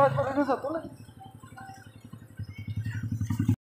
Bakit 了